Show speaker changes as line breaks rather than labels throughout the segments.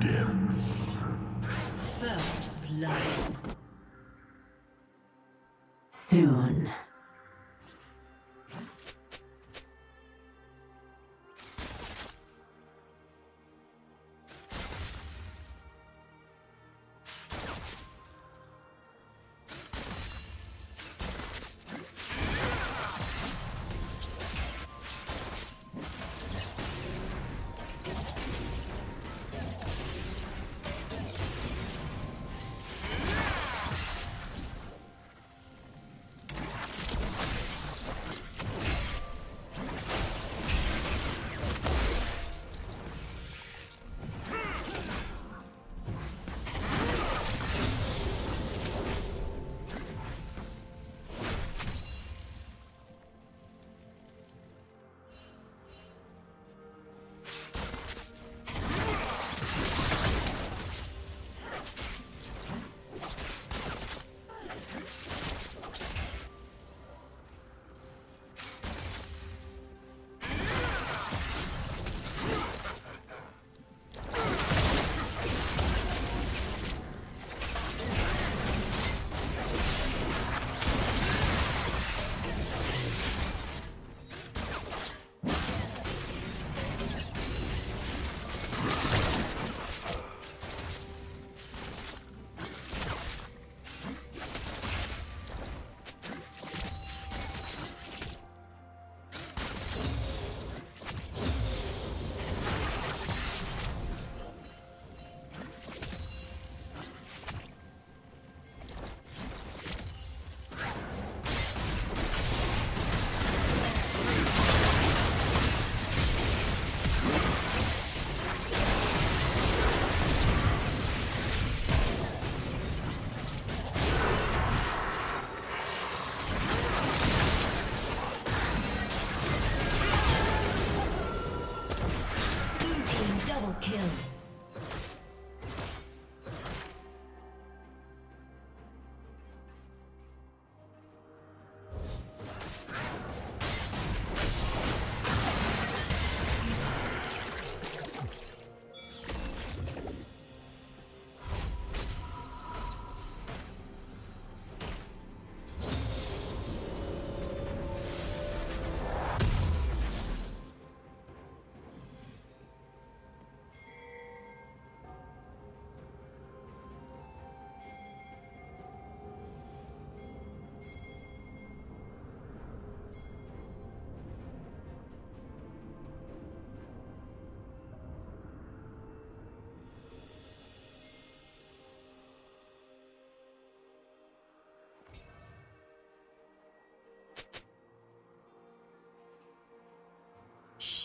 depths.
First blood.
Soon.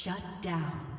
Shut down.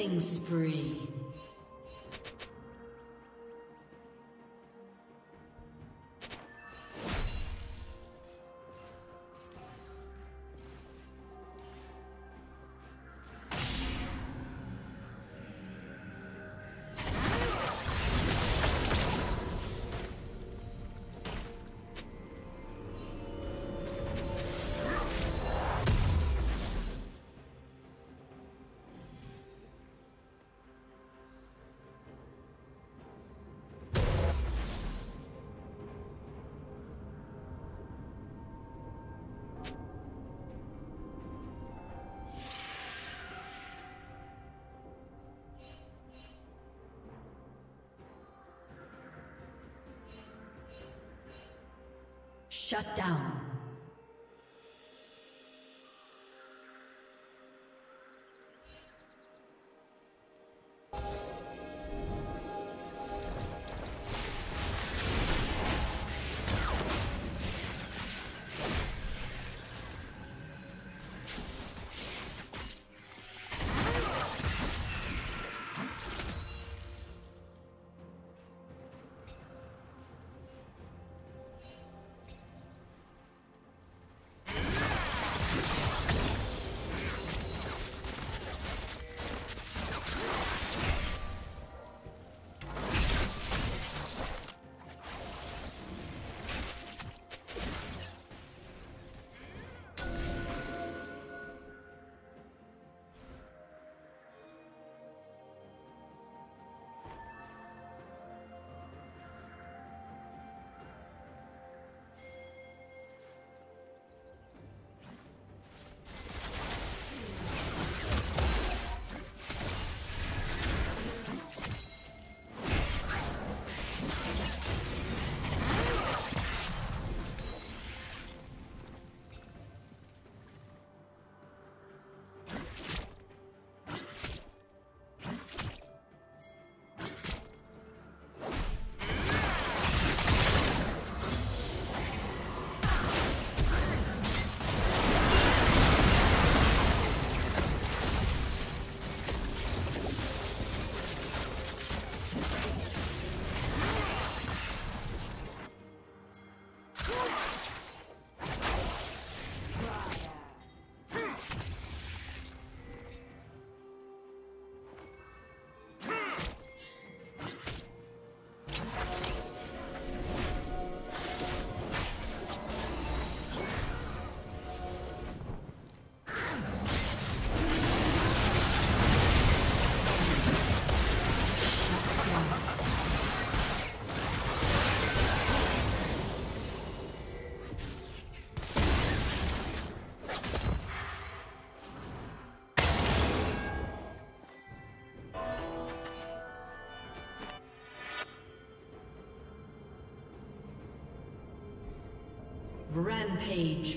Killing spree. Shut down. Rampage.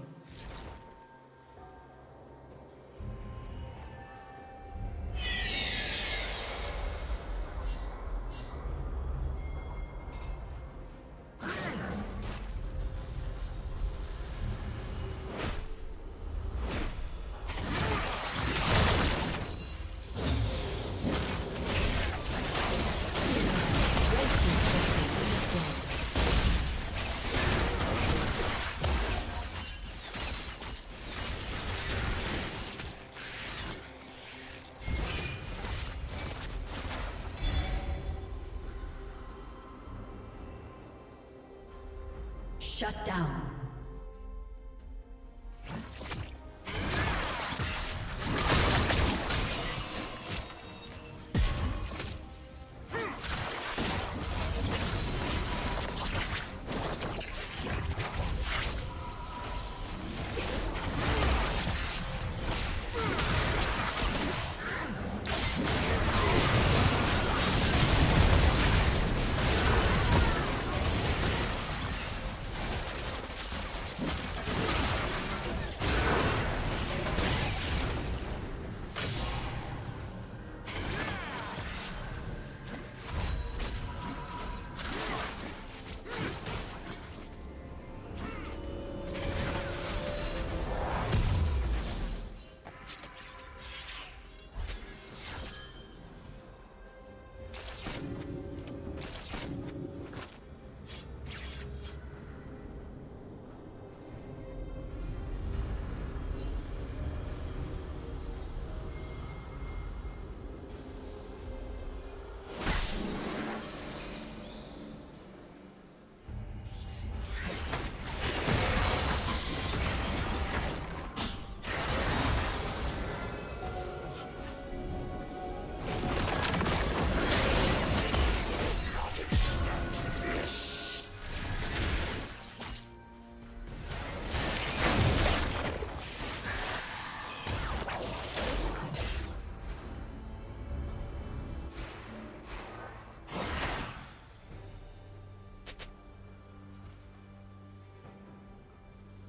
Shut down.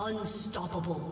Unstoppable.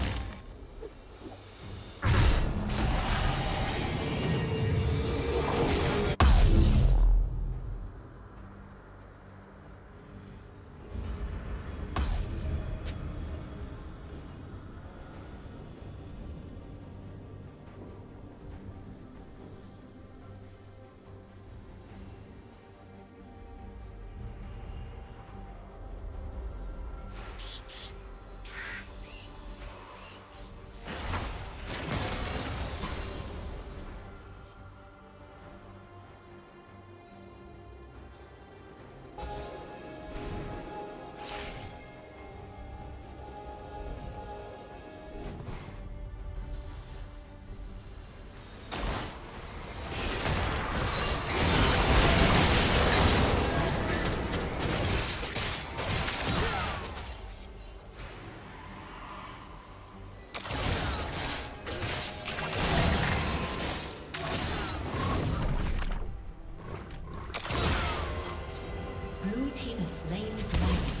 slain the dragon.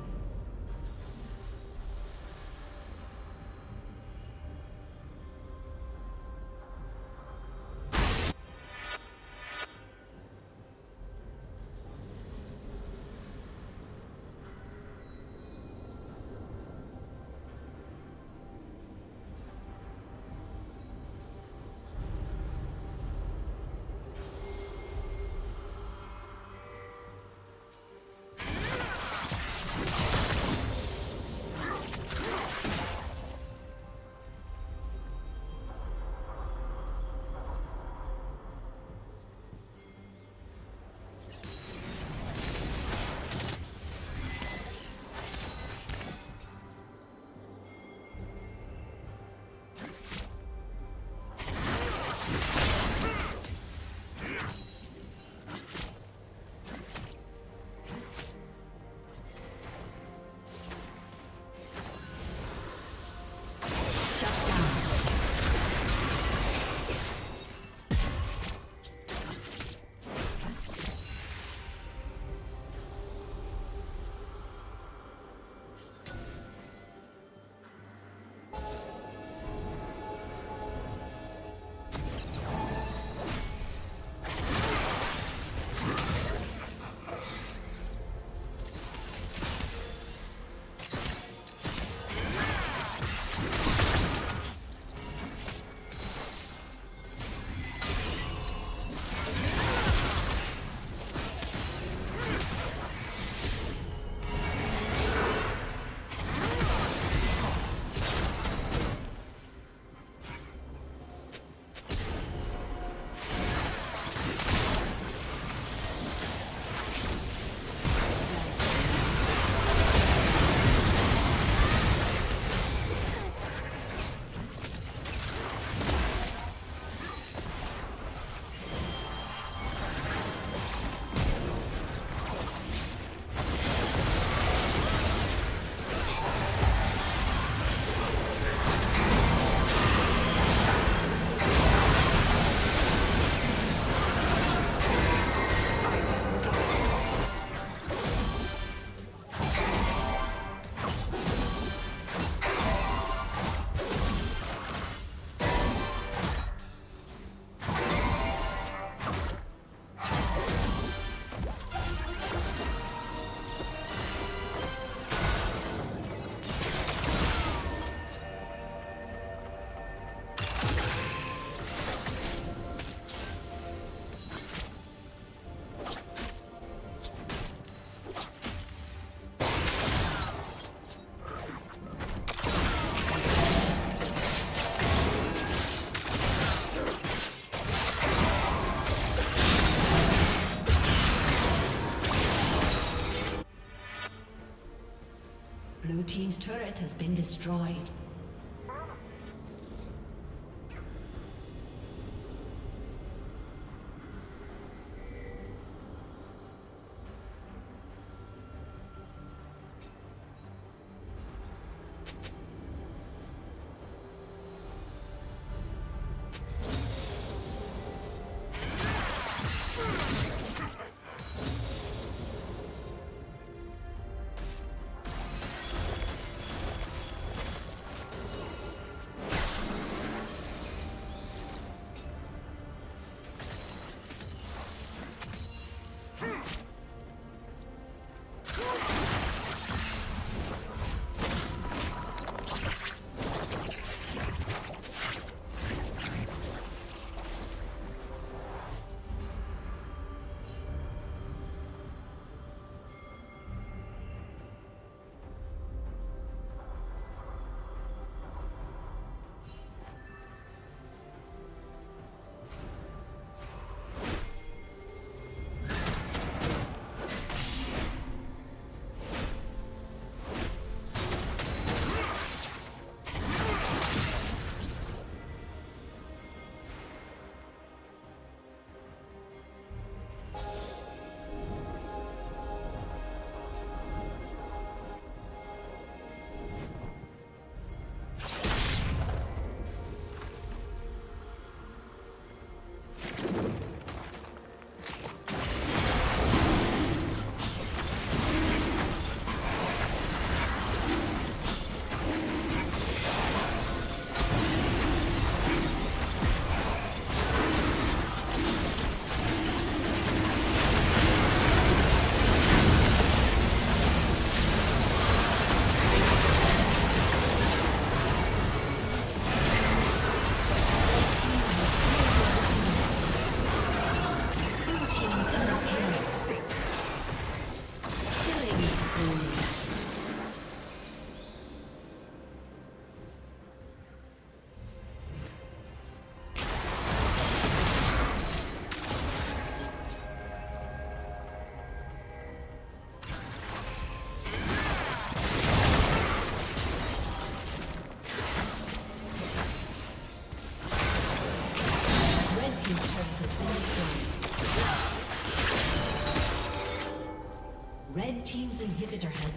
Has been destroyed.